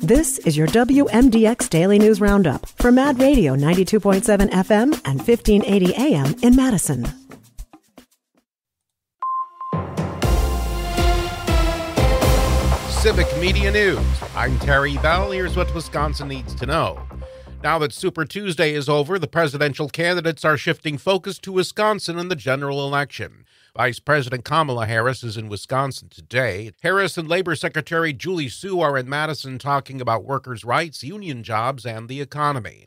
This is your WMDX Daily News Roundup for Mad Radio 92.7 FM and 1580 AM in Madison. Civic Media News. I'm Terry Bell. Here's what Wisconsin needs to know. Now that Super Tuesday is over, the presidential candidates are shifting focus to Wisconsin in the general election. Vice President Kamala Harris is in Wisconsin today. Harris and Labor Secretary Julie Su are in Madison talking about workers' rights, union jobs, and the economy.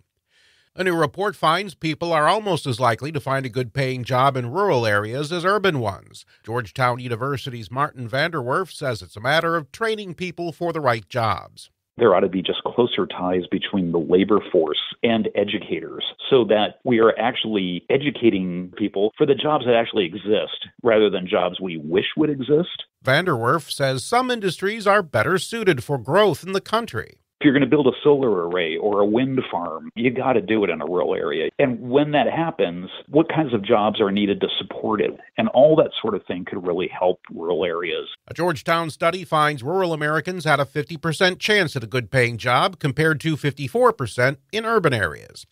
A new report finds people are almost as likely to find a good paying job in rural areas as urban ones. Georgetown University's Martin Vander Werf says it's a matter of training people for the right jobs there ought to be just closer ties between the labor force and educators so that we are actually educating people for the jobs that actually exist rather than jobs we wish would exist. Vander Werf says some industries are better suited for growth in the country. If you're going to build a solar array or a wind farm, you got to do it in a rural area. And when that happens, what kinds of jobs are needed to support it? And all that sort of thing could really help rural areas. A Georgetown study finds rural Americans had a 50% chance at a good paying job compared to 54% in urban areas.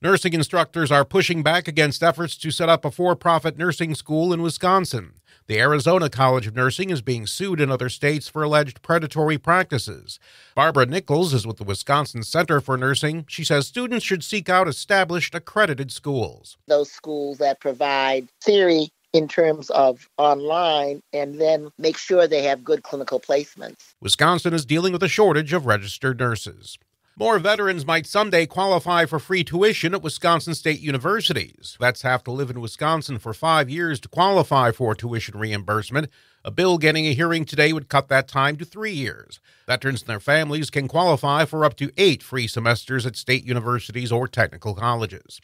Nursing instructors are pushing back against efforts to set up a for profit nursing school in Wisconsin. The Arizona College of Nursing is being sued in other states for alleged predatory practices. Barbara Nichols is with the Wisconsin Center for Nursing. She says students should seek out established accredited schools. Those schools that provide theory in terms of online and then make sure they have good clinical placements. Wisconsin is dealing with a shortage of registered nurses. More veterans might someday qualify for free tuition at Wisconsin state universities. Vets have to live in Wisconsin for five years to qualify for tuition reimbursement. A bill getting a hearing today would cut that time to three years. Veterans and their families can qualify for up to eight free semesters at state universities or technical colleges.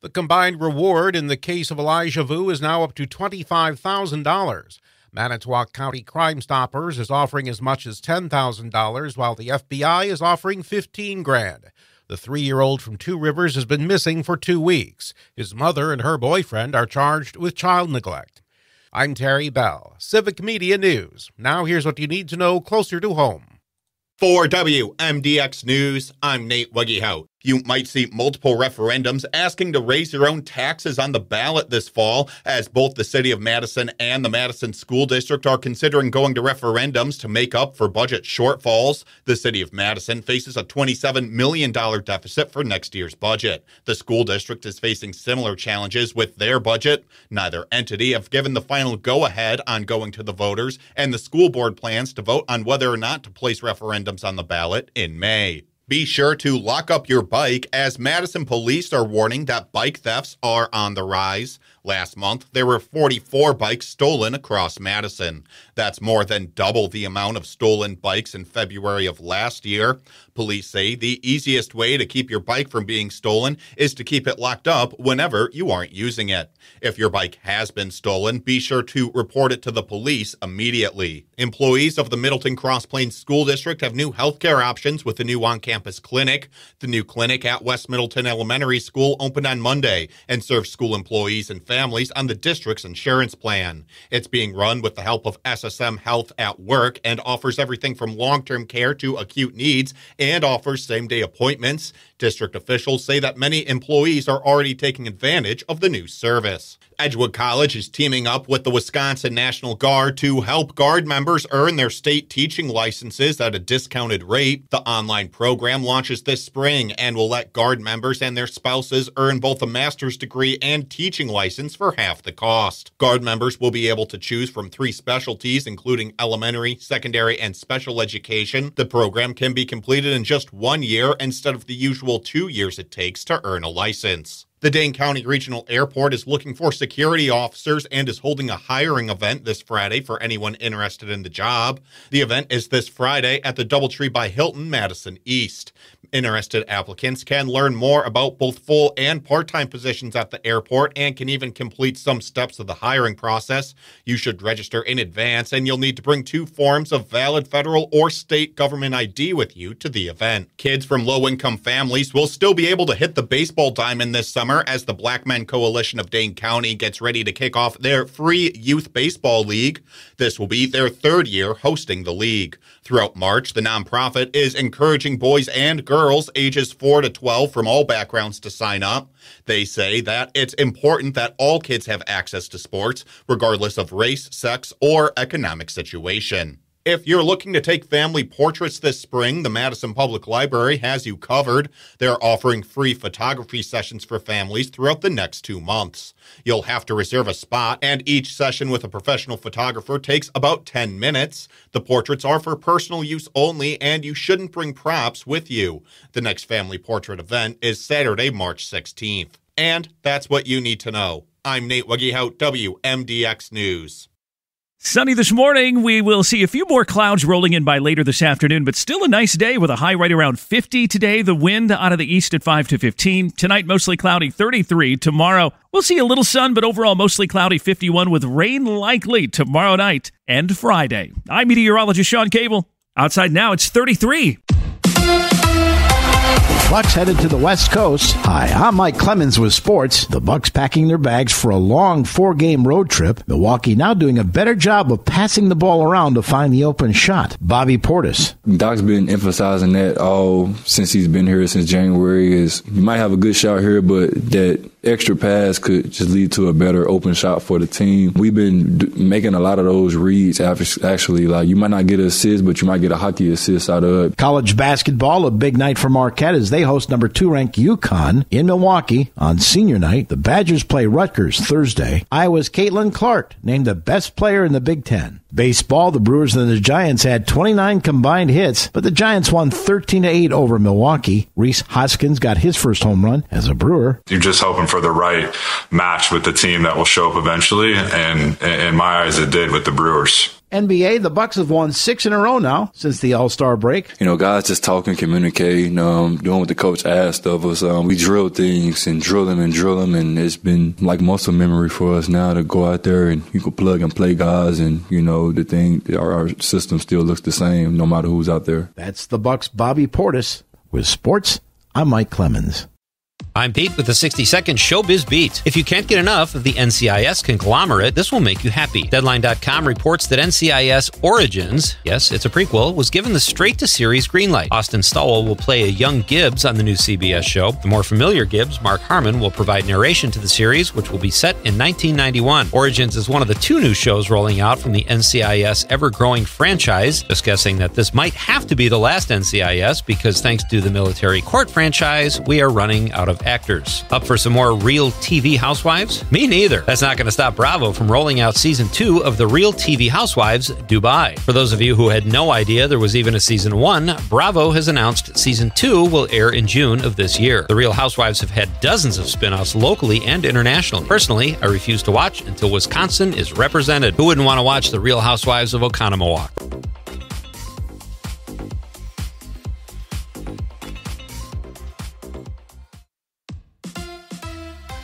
The combined reward in the case of Elijah Vu is now up to $25,000. Manitowoc County Crime Stoppers is offering as much as $10,000 while the FBI is offering 15 grand. The 3-year-old from Two Rivers has been missing for 2 weeks. His mother and her boyfriend are charged with child neglect. I'm Terry Bell, Civic Media News. Now here's what you need to know closer to home. For WMDX News, I'm Nate Weggehout. You might see multiple referendums asking to raise your own taxes on the ballot this fall, as both the City of Madison and the Madison School District are considering going to referendums to make up for budget shortfalls. The City of Madison faces a $27 million deficit for next year's budget. The school district is facing similar challenges with their budget. Neither entity have given the final go ahead on going to the voters, and the school board plans to vote on whether or not to place referendums on the ballot in May. Be sure to lock up your bike as Madison police are warning that bike thefts are on the rise. Last month, there were 44 bikes stolen across Madison. That's more than double the amount of stolen bikes in February of last year. Police say the easiest way to keep your bike from being stolen is to keep it locked up whenever you aren't using it. If your bike has been stolen, be sure to report it to the police immediately. Employees of the Middleton Cross Plains School District have new healthcare options with the new on campus clinic. The new clinic at West Middleton Elementary School opened on Monday and serves school employees and families on the district's insurance plan. It's being run with the help of SSM Health at Work and offers everything from long term care to acute needs and offers same day appointments. District officials say that many employees are already taking advantage of the new service. Edgewood College is teaming up with the Wisconsin National Guard to help Guard members earn their state teaching licenses at a discounted rate. The online program launches this spring and will let Guard members and their spouses earn both a master's degree and teaching license for half the cost. Guard members will be able to choose from three specialties, including elementary, secondary, and special education. The program can be completed in just one year instead of the usual two years it takes to earn a license. The Dane County Regional Airport is looking for security officers and is holding a hiring event this Friday for anyone interested in the job. The event is this Friday at the Doubletree by Hilton, Madison East. Interested applicants can learn more about both full and part time positions at the airport and can even complete some steps of the hiring process. You should register in advance and you'll need to bring two forms of valid federal or state government ID with you to the event. Kids from low income families will still be able to hit the baseball diamond this summer summer as the Black Men Coalition of Dane County gets ready to kick off their free youth baseball league. This will be their third year hosting the league. Throughout March, the nonprofit is encouraging boys and girls ages 4 to 12 from all backgrounds to sign up. They say that it's important that all kids have access to sports, regardless of race, sex, or economic situation. If you're looking to take family portraits this spring, the Madison Public Library has you covered. They're offering free photography sessions for families throughout the next two months. You'll have to reserve a spot, and each session with a professional photographer takes about 10 minutes. The portraits are for personal use only, and you shouldn't bring props with you. The next family portrait event is Saturday, March 16th. And that's what you need to know. I'm Nate Wuggyhout, WMDX News. Sunny this morning. We will see a few more clouds rolling in by later this afternoon, but still a nice day with a high right around 50 today. The wind out of the east at 5 to 15. Tonight, mostly cloudy 33. Tomorrow, we'll see a little sun, but overall mostly cloudy 51 with rain likely tomorrow night and Friday. I'm meteorologist Sean Cable. Outside now, it's 33. Bucks headed to the West Coast. Hi, I'm Mike Clemens with sports. The Bucks packing their bags for a long four-game road trip. Milwaukee now doing a better job of passing the ball around to find the open shot. Bobby Portis. Doc's been emphasizing that all since he's been here since January. Is you might have a good shot here, but that extra pass could just lead to a better open shot for the team. We've been d- making a lot of those reads. after, Actually, like you might not get an assist, but you might get a hockey assist out of it. College basketball, a big night for Marquette as they host number two ranked UConn in Milwaukee on senior night. The Badgers play Rutgers Thursday. Iowa's Caitlin Clark named the best player in the Big Ten. Baseball, the Brewers and the Giants had 29 combined hits, but the Giants won 13 to 8 over Milwaukee. Rhys Hoskins got his first home run as a Brewer. You're just hoping for the right match with the team that will show up eventually, and in my eyes, it did with the Brewers. NBA, the Bucks have won six in a row now since the All Star break. You know, guys just talking, communicating, um, doing what the coach asked of us. Um, we drill things and drill them and drill them, and it's been like muscle memory for us now to go out there and you can plug and play guys, and you know the thing, our, our system still looks the same no matter who's out there. That's the Bucks' Bobby Portis with sports. I'm Mike Clemens. I'm Pete with the 60 second Showbiz Beat. If you can't get enough of the NCIS conglomerate, this will make you happy. Deadline.com reports that NCIS Origins, yes, it's a prequel, was given the straight to series greenlight. Austin Stowell will play a young Gibbs on the new CBS show. The more familiar Gibbs, Mark Harmon, will provide narration to the series, which will be set in 1991. Origins is one of the two new shows rolling out from the NCIS ever growing franchise. discussing that this might have to be the last NCIS because thanks to the military court franchise, we are running out of actors. Up for some more real TV housewives? Me neither. That's not going to stop Bravo from rolling out season two of The Real TV Housewives Dubai. For those of you who had no idea there was even a season one, Bravo has announced season two will air in June of this year. The Real Housewives have had dozens of spin offs locally and internationally. Personally, I refuse to watch until Wisconsin is represented. Who wouldn't want to watch The Real Housewives of Oconomowoc?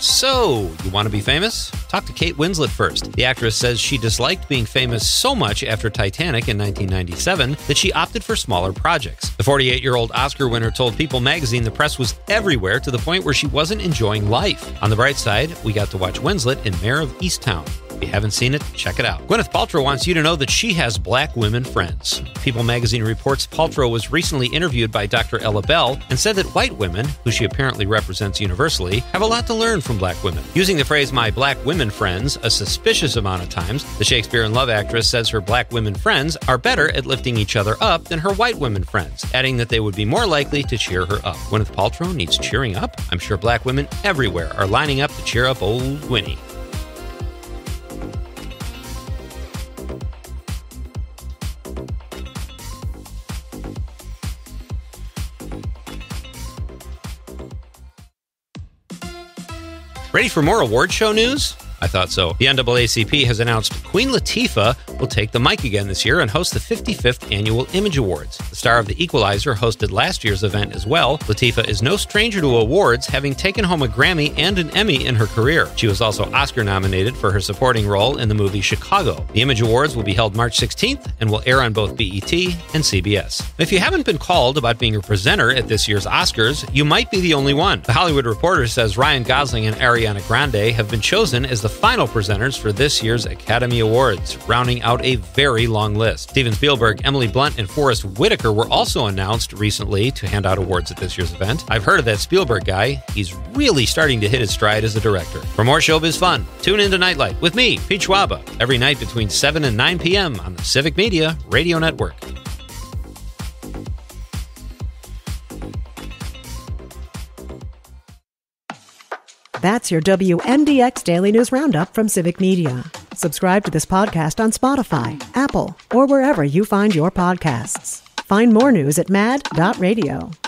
So, you want to be famous? Talk to Kate Winslet first. The actress says she disliked being famous so much after Titanic in 1997 that she opted for smaller projects. The 48 year old Oscar winner told People magazine the press was everywhere to the point where she wasn't enjoying life. On the bright side, we got to watch Winslet in Mare of Easttown. If you haven't seen it, check it out. Gwyneth Paltrow wants you to know that she has black women friends. People magazine reports Paltrow was recently interviewed by Dr. Ella Bell and said that white women, who she apparently represents universally, have a lot to learn from black women. Using the phrase my black women friends a suspicious amount of times, the Shakespeare in Love actress says her black women friends are better at lifting each other up than her white women friends, adding that they would be more likely to cheer her up. Gwyneth Paltrow needs cheering up? I'm sure black women everywhere are lining up to cheer up old Winnie. Ready for more award show news? I thought so. The NAACP has announced Queen Latifah will take the mic again this year and host the 55th Annual Image Awards. Star of The Equalizer hosted last year's event as well. Latifah is no stranger to awards, having taken home a Grammy and an Emmy in her career. She was also Oscar nominated for her supporting role in the movie Chicago. The Image Awards will be held March 16th and will air on both BET and CBS. If you haven't been called about being a presenter at this year's Oscars, you might be the only one. The Hollywood Reporter says Ryan Gosling and Ariana Grande have been chosen as the final presenters for this year's Academy Awards, rounding out a very long list. Steven Spielberg, Emily Blunt, and Forest Whitaker were also announced recently to hand out awards at this year's event. I've heard of that Spielberg guy. He's really starting to hit his stride as a director. For more showbiz fun, tune in to Nightlight with me, Pete Schwaba, every night between 7 and 9 p.m. on the Civic Media Radio Network. That's your WMDX Daily News Roundup from Civic Media. Subscribe to this podcast on Spotify, Apple, or wherever you find your podcasts. Find more news at mad.radio.